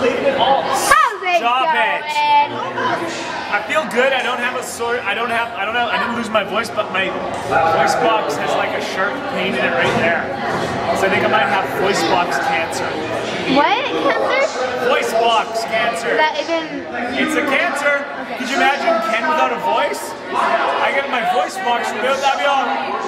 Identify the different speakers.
Speaker 1: related at all.
Speaker 2: How's it
Speaker 1: Stop it. I feel good. I don't have a sore. I don't have. I don't know. I didn't lose my voice, but my voice box has like a sharp pain in it right there. So I think I might have voice box cancer.
Speaker 2: What cancer?
Speaker 1: Voice box cancer.
Speaker 2: That even.
Speaker 1: It's a cancer. Okay. Could you imagine Ken without a voice? I get my voice box without that be all.